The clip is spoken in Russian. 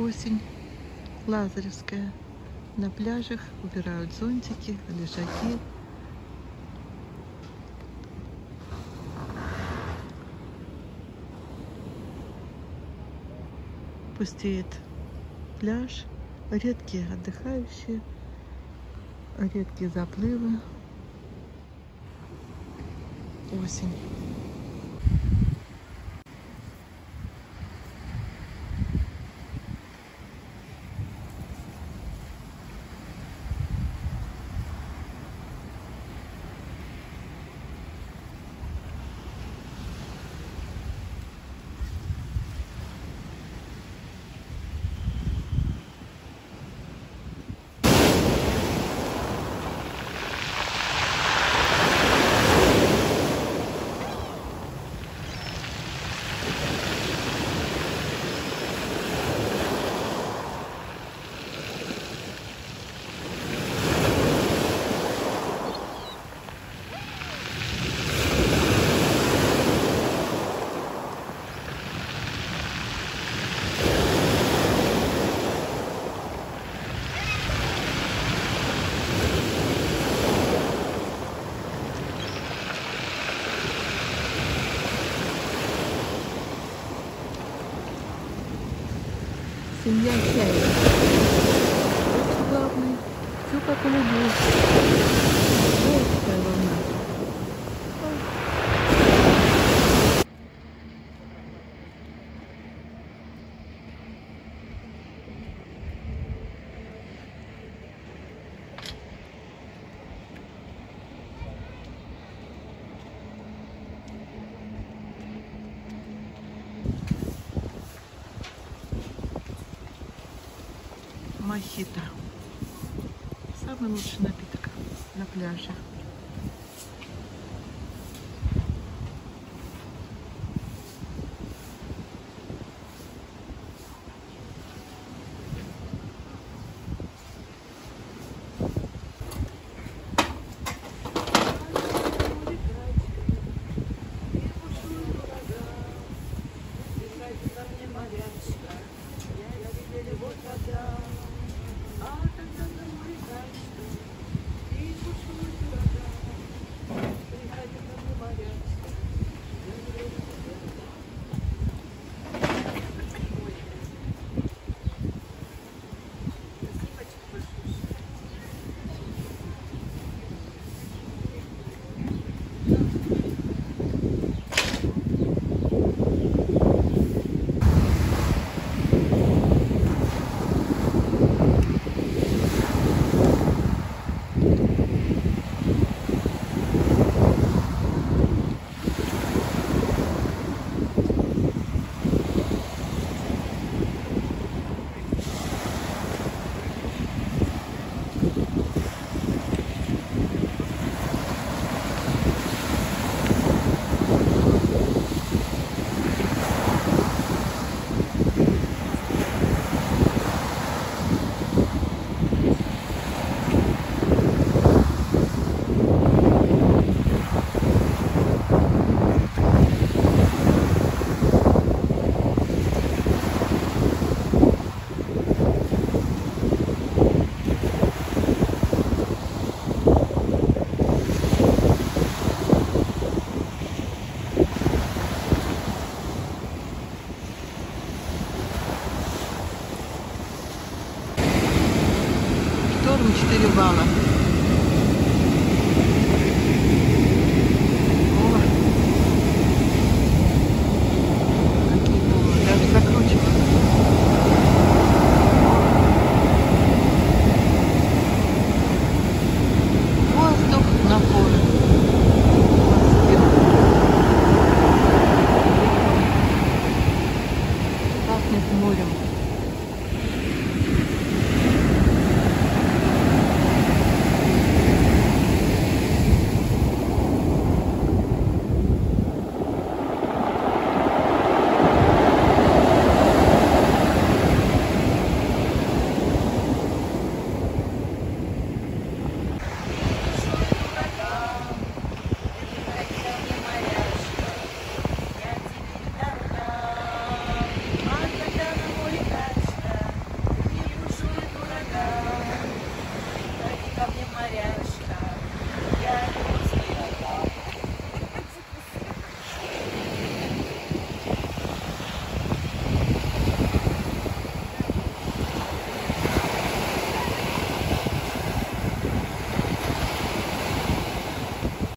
осень, Лазаревская. На пляжах убирают зонтики, лежаки. Пустеет пляж, редкие отдыхающие, редкие заплывы. Осень. Семья чая. Главный. Все как и любовь. Волжская волна. Мохито. Самый лучший напиток на пляже. yavrum işte bir.